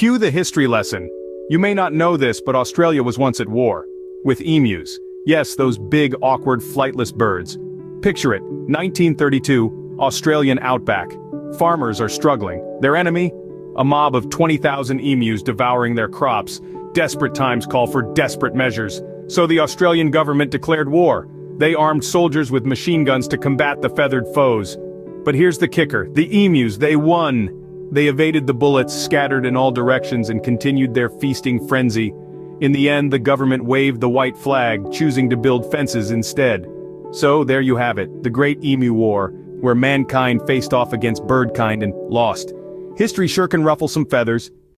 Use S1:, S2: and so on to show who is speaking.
S1: Cue the history lesson. You may not know this but Australia was once at war. With emus. Yes, those big, awkward, flightless birds. Picture it, 1932, Australian outback. Farmers are struggling. Their enemy? A mob of 20,000 emus devouring their crops. Desperate times call for desperate measures. So the Australian government declared war. They armed soldiers with machine guns to combat the feathered foes. But here's the kicker, the emus, they won. They evaded the bullets, scattered in all directions and continued their feasting frenzy. In the end the government waved the white flag, choosing to build fences instead. So there you have it, the Great Emu War, where mankind faced off against birdkind and lost. History sure can ruffle some feathers,